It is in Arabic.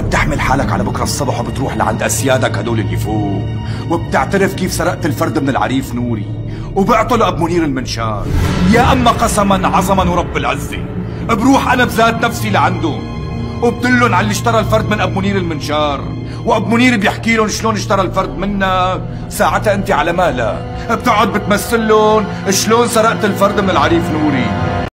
بتحمل حالك على بكرة الصبح وبتروح لعند أسيادك هدول اللي فوق. وبتعترف كيف سرقت الفرد من العريف نوري. وبعته لأب منير المنشار. يا أما قسما عظما ورب العزة. بروح أنا بذات نفسي لعندهم وبدلن على اللي اشترى الفرد من أب منير المنشار. وأب منير بيحكي لهم شلون اشترى الفرد منك ساعتها أنت على مالها بتقعد بتمثل لهم شلون سرقت الفرد من العريف نوري.